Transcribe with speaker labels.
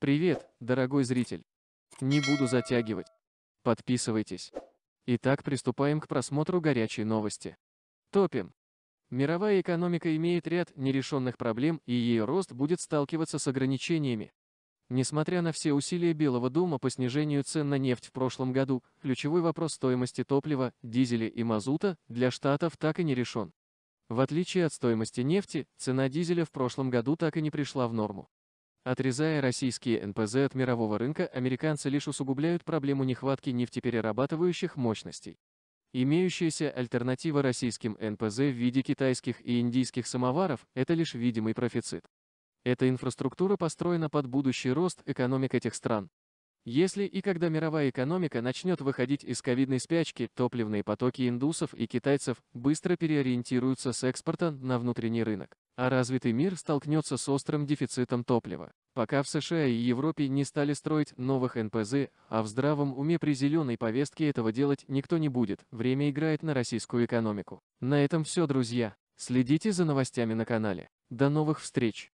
Speaker 1: Привет, дорогой зритель. Не буду затягивать. Подписывайтесь. Итак, приступаем к просмотру горячей новости. Топим. Мировая экономика имеет ряд нерешенных проблем, и ее рост будет сталкиваться с ограничениями. Несмотря на все усилия Белого дома по снижению цен на нефть в прошлом году, ключевой вопрос стоимости топлива, дизеля и мазута для штатов так и не решен. В отличие от стоимости нефти, цена дизеля в прошлом году так и не пришла в норму. Отрезая российские НПЗ от мирового рынка, американцы лишь усугубляют проблему нехватки нефтеперерабатывающих мощностей. Имеющаяся альтернатива российским НПЗ в виде китайских и индийских самоваров – это лишь видимый профицит. Эта инфраструктура построена под будущий рост экономик этих стран. Если и когда мировая экономика начнет выходить из ковидной спячки, топливные потоки индусов и китайцев быстро переориентируются с экспорта на внутренний рынок, а развитый мир столкнется с острым дефицитом топлива. Пока в США и Европе не стали строить новых НПЗ, а в здравом уме при зеленой повестке этого делать никто не будет, время играет на российскую экономику. На этом все, друзья. Следите за новостями на канале. До новых встреч!